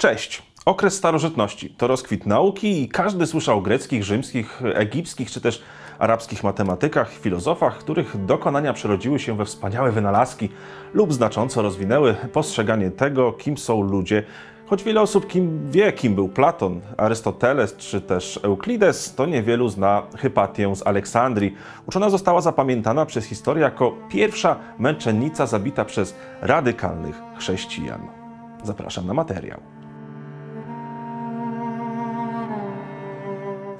Cześć! Okres starożytności to rozkwit nauki i każdy słyszał o greckich, rzymskich, egipskich czy też arabskich matematykach, filozofach, których dokonania przerodziły się we wspaniałe wynalazki lub znacząco rozwinęły postrzeganie tego, kim są ludzie. Choć wiele osób kim wie, kim był Platon, Arystoteles czy też Euklides, to niewielu zna Hypatię z Aleksandrii. Uczona została zapamiętana przez historię jako pierwsza męczennica zabita przez radykalnych chrześcijan. Zapraszam na materiał.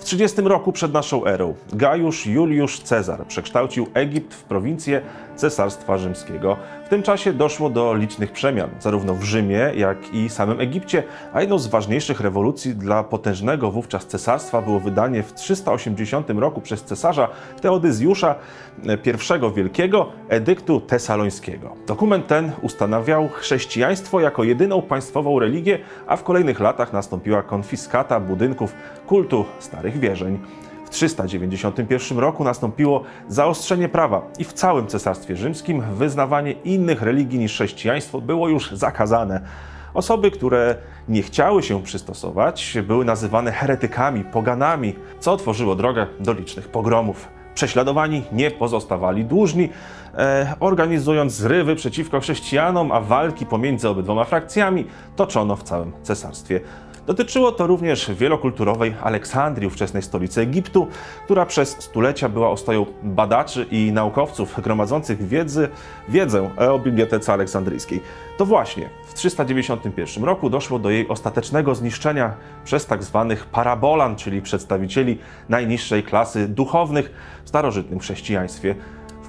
W 30 roku przed naszą erą Gajusz Juliusz Cezar przekształcił Egipt w prowincję Cesarstwa Rzymskiego. W tym czasie doszło do licznych przemian, zarówno w Rzymie, jak i samym Egipcie, a jedną z ważniejszych rewolucji dla potężnego wówczas cesarstwa było wydanie w 380 roku przez cesarza Teodyzjusza I Wielkiego edyktu tesalońskiego. Dokument ten ustanawiał chrześcijaństwo jako jedyną państwową religię, a w kolejnych latach nastąpiła konfiskata budynków kultu starych wierzeń. W 391 roku nastąpiło zaostrzenie prawa i w całym Cesarstwie Rzymskim wyznawanie innych religii niż chrześcijaństwo było już zakazane. Osoby, które nie chciały się przystosować, były nazywane heretykami, poganami, co otworzyło drogę do licznych pogromów. Prześladowani nie pozostawali dłużni, e, organizując zrywy przeciwko chrześcijanom, a walki pomiędzy obydwoma frakcjami toczono w całym cesarstwie. Dotyczyło to również wielokulturowej Aleksandrii, ówczesnej stolicy Egiptu, która przez stulecia była ostoją badaczy i naukowców gromadzących wiedzy, wiedzę o Bibliotece Aleksandryjskiej. To właśnie w 391 roku doszło do jej ostatecznego zniszczenia przez. Tak parabolan, czyli przedstawicieli najniższej klasy duchownych w starożytnym chrześcijaństwie.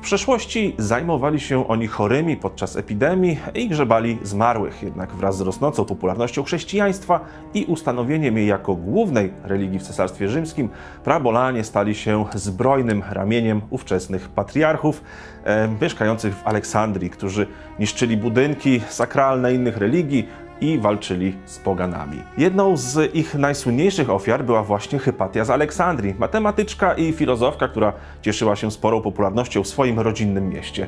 W przeszłości zajmowali się oni chorymi podczas epidemii i grzebali zmarłych, jednak wraz z rosnącą popularnością chrześcijaństwa i ustanowieniem jej jako głównej religii w Cesarstwie Rzymskim, prabolanie stali się zbrojnym ramieniem ówczesnych patriarchów e, mieszkających w Aleksandrii, którzy niszczyli budynki sakralne innych religii, i walczyli z poganami. Jedną z ich najsłynniejszych ofiar była właśnie Hypatia z Aleksandrii, matematyczka i filozofka, która cieszyła się sporą popularnością w swoim rodzinnym mieście.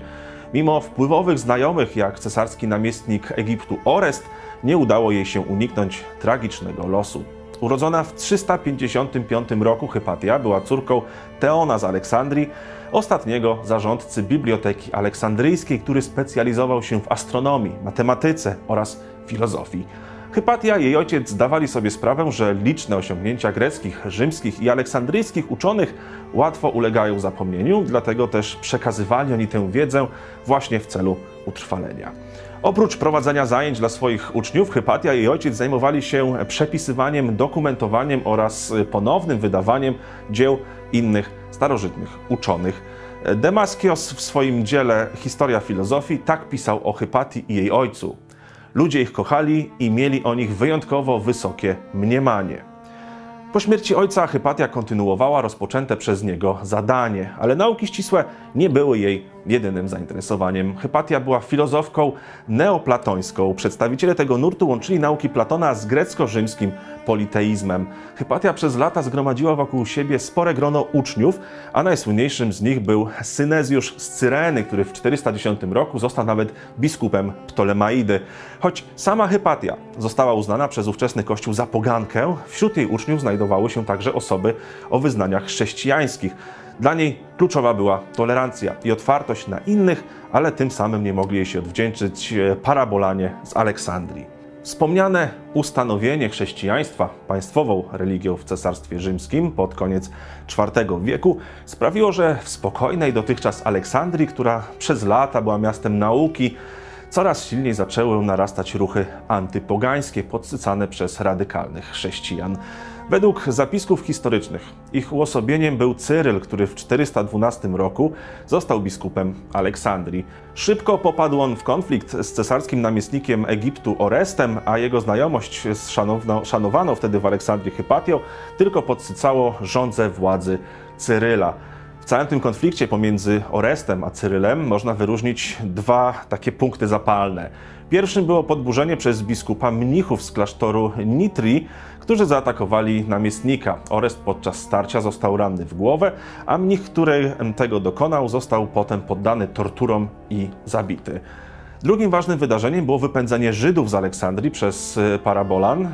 Mimo wpływowych znajomych, jak cesarski namiestnik Egiptu Orest, nie udało jej się uniknąć tragicznego losu. Urodzona w 355 roku Hypatia była córką Teona z Aleksandrii, ostatniego zarządcy Biblioteki Aleksandryjskiej, który specjalizował się w astronomii, matematyce oraz filozofii. Hypatia i jej ojciec zdawali sobie sprawę, że liczne osiągnięcia greckich, rzymskich i aleksandryjskich uczonych łatwo ulegają zapomnieniu, dlatego też przekazywali oni tę wiedzę właśnie w celu utrwalenia. Oprócz prowadzenia zajęć dla swoich uczniów, Hypatia i jej ojciec zajmowali się przepisywaniem, dokumentowaniem oraz ponownym wydawaniem dzieł innych starożytnych uczonych. Demaskios w swoim dziele Historia filozofii tak pisał o Hypatii i jej ojcu. Ludzie ich kochali i mieli o nich wyjątkowo wysokie mniemanie. Po śmierci ojca Hypatia kontynuowała rozpoczęte przez niego zadanie, ale nauki ścisłe nie były jej jedynym zainteresowaniem. Hypatia była filozofką neoplatońską. Przedstawiciele tego nurtu łączyli nauki Platona z grecko-rzymskim politeizmem. Hypatia przez lata zgromadziła wokół siebie spore grono uczniów, a najsłynniejszym z nich był Synezjusz z Cyreny, który w 410 roku został nawet biskupem Ptolemaidy. Choć sama Hypatia została uznana przez ówczesny kościół za pogankę, wśród jej uczniów znajdowały się także osoby o wyznaniach chrześcijańskich. Dla niej kluczowa była tolerancja i otwartość na innych, ale tym samym nie mogli jej się odwdzięczyć e, parabolanie z Aleksandrii. Wspomniane ustanowienie chrześcijaństwa państwową religią w Cesarstwie Rzymskim pod koniec IV wieku sprawiło, że w spokojnej dotychczas Aleksandrii, która przez lata była miastem nauki, coraz silniej zaczęły narastać ruchy antypogańskie podsycane przez radykalnych chrześcijan. Według zapisków historycznych ich uosobieniem był Cyryl, który w 412 roku został biskupem Aleksandrii. Szybko popadł on w konflikt z cesarskim namiestnikiem Egiptu Orestem, a jego znajomość z szanowno, szanowaną wtedy w Aleksandrii Hypatią tylko podsycało rządzę władzy Cyryla. W całym tym konflikcie pomiędzy Orestem a Cyrylem można wyróżnić dwa takie punkty zapalne. Pierwszym było podburzenie przez biskupa mnichów z klasztoru Nitri, którzy zaatakowali namiestnika. Orest podczas starcia został ranny w głowę, a mnich, który tego dokonał, został potem poddany torturom i zabity. Drugim ważnym wydarzeniem było wypędzenie Żydów z Aleksandrii przez Parabolan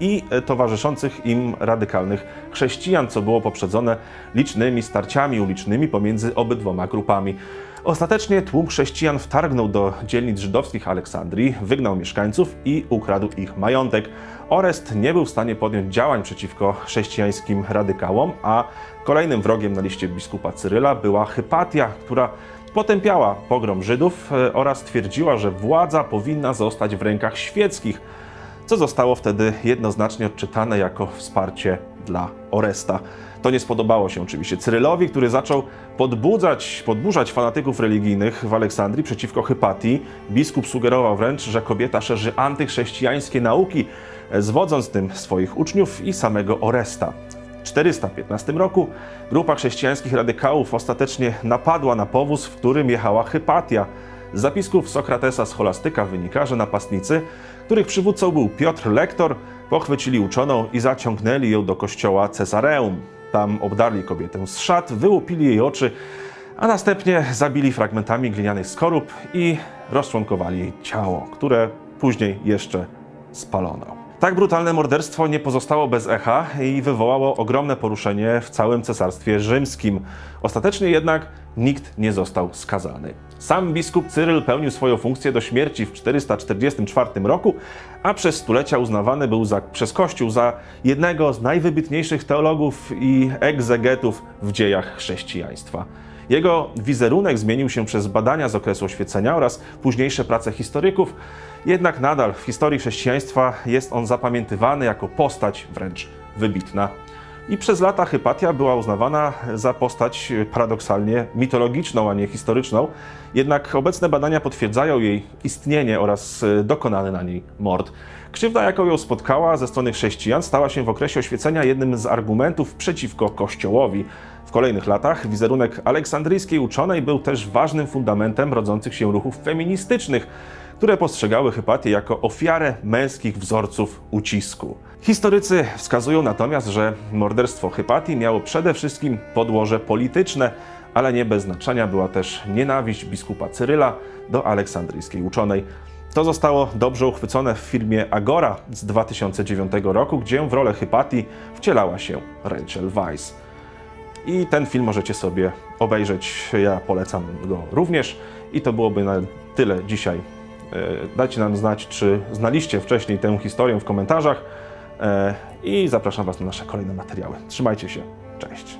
i towarzyszących im radykalnych chrześcijan, co było poprzedzone licznymi starciami ulicznymi pomiędzy obydwoma grupami. Ostatecznie tłum chrześcijan wtargnął do dzielnic żydowskich Aleksandrii, wygnał mieszkańców i ukradł ich majątek. Orest nie był w stanie podjąć działań przeciwko chrześcijańskim radykałom, a kolejnym wrogiem na liście biskupa Cyryla była Hypatia, która potępiała pogrom Żydów e, oraz twierdziła, że władza powinna zostać w rękach świeckich, co zostało wtedy jednoznacznie odczytane jako wsparcie dla Oresta. To nie spodobało się oczywiście Cyrylowi, który zaczął podbudzać, podburzać fanatyków religijnych w Aleksandrii przeciwko Hypatii. Biskup sugerował wręcz, że kobieta szerzy antychrześcijańskie nauki, zwodząc tym swoich uczniów i samego Oresta. W 415 roku grupa chrześcijańskich radykałów ostatecznie napadła na powóz, w którym jechała Hypatia. Z zapisków Sokratesa Scholastyka wynika, że napastnicy, których przywódcą był Piotr Lektor, pochwycili uczoną i zaciągnęli ją do kościoła Cesareum. Tam obdarli kobietę z szat, wyłupili jej oczy, a następnie zabili fragmentami glinianych skorup i rozczłonkowali jej ciało, które później jeszcze spalono. Tak brutalne morderstwo nie pozostało bez echa i wywołało ogromne poruszenie w całym cesarstwie rzymskim. Ostatecznie jednak nikt nie został skazany. Sam biskup Cyryl pełnił swoją funkcję do śmierci w 444 roku, a przez stulecia uznawany był za, przez Kościół za jednego z najwybitniejszych teologów i egzegetów w dziejach chrześcijaństwa. Jego wizerunek zmienił się przez badania z okresu oświecenia oraz późniejsze prace historyków, jednak nadal w historii chrześcijaństwa jest on zapamiętywany jako postać wręcz wybitna. I przez lata Hypatia była uznawana za postać paradoksalnie mitologiczną, a nie historyczną. Jednak obecne badania potwierdzają jej istnienie oraz e, dokonany na niej mord. Krzywda, jaką ją spotkała ze strony chrześcijan, stała się w okresie oświecenia jednym z argumentów przeciwko Kościołowi. W kolejnych latach wizerunek aleksandryjskiej uczonej był też ważnym fundamentem rodzących się ruchów feministycznych które postrzegały Hypatię jako ofiarę męskich wzorców ucisku. Historycy wskazują natomiast, że morderstwo Hypatii miało przede wszystkim podłoże polityczne, ale nie bez znaczenia była też nienawiść biskupa Cyryla do aleksandryjskiej uczonej. To zostało dobrze uchwycone w filmie Agora z 2009 roku, gdzie w rolę Hypatii wcielała się Rachel Weisz. I ten film możecie sobie obejrzeć, ja polecam go również. I to byłoby na tyle dzisiaj dajcie nam znać, czy znaliście wcześniej tę historię w komentarzach e, i zapraszam Was na nasze kolejne materiały. Trzymajcie się, cześć.